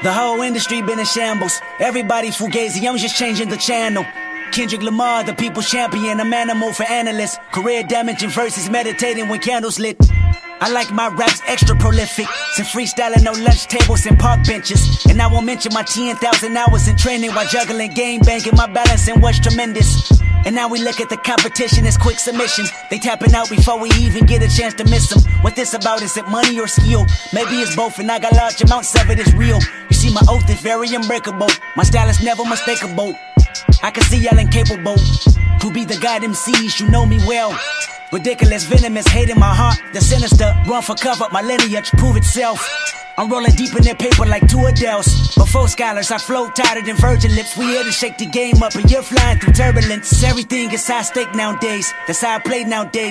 The whole industry been in shambles. Everybody fugazi, I'm just changing the channel. Kendrick Lamar, the people's champion, I'm animal for analysts. Career damaging verses, meditating when candles lit. I like my raps extra prolific. Some freestyling, no lunch tables and park benches. And I won't mention my 10,000 hours in training while juggling game banking. My balancing was tremendous. And now we look at the competition as quick submissions. They tapping out before we even get a chance to miss them. What this about? Is it money or skill? Maybe it's both, and I got large amounts of it. It's real. You see, my oath is very unbreakable. My style is never mistakeable. I can see y'all incapable to be the god MCs. You know me well. Ridiculous, venomous, hate in my heart. The sinister, run for cover. My lineage prove itself. I'm rolling deep in their paper like two Adele's. Before scholars, I float tighter than virgin lips. We here to shake the game up, and you're flying through turbulence. Everything is high stake nowadays. That's how I play nowadays.